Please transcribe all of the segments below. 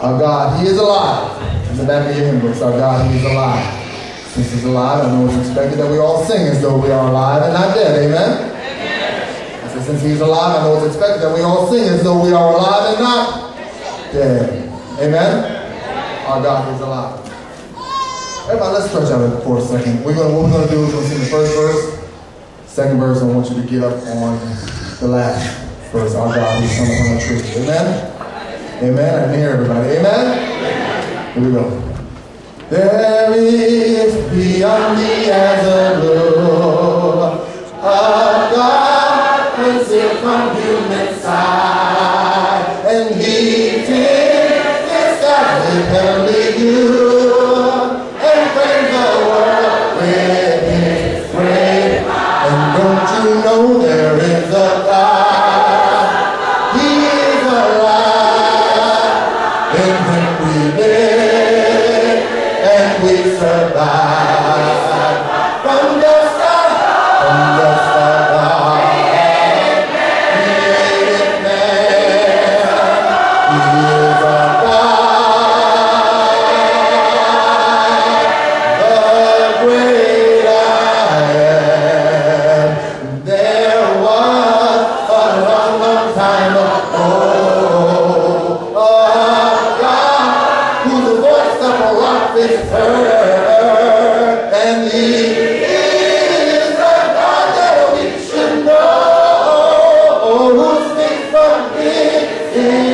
Our God, He is alive. In the back of your hymn books, our God, He is alive. Since He's alive, I know it's expected that we all sing as though we are alive and not dead. Amen? I said, since He's alive, I know it's expected that we all sing as though we are alive and not dead. Amen? Our God is alive. Everybody, let's stretch out for a second. We're gonna, what we're going to do is we're going to sing the first verse. Second verse, I want you to get up on the last verse. Our God is on the tree. Amen? Amen. I can hear everybody. Amen? Here we go. There is beyond the azure a alive.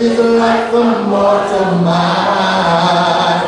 is like the mortal mind.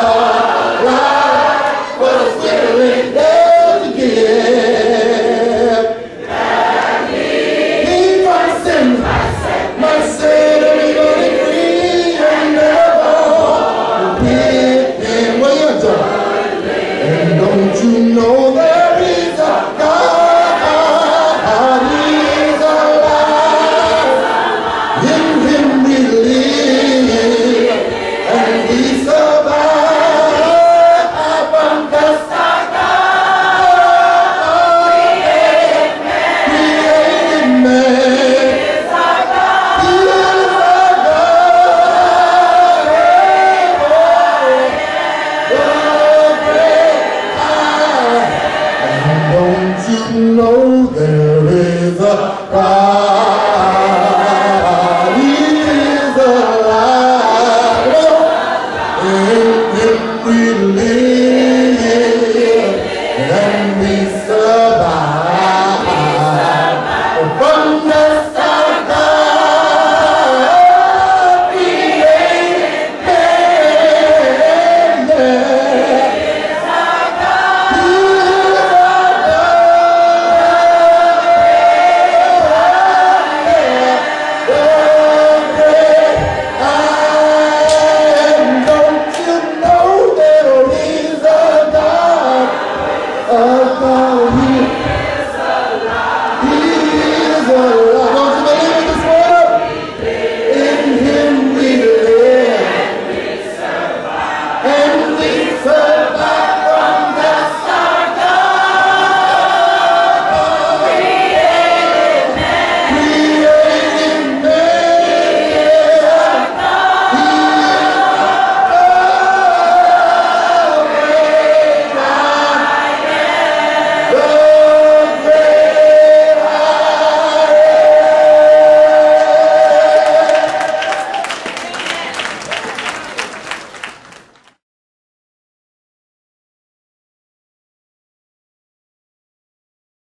Senhor.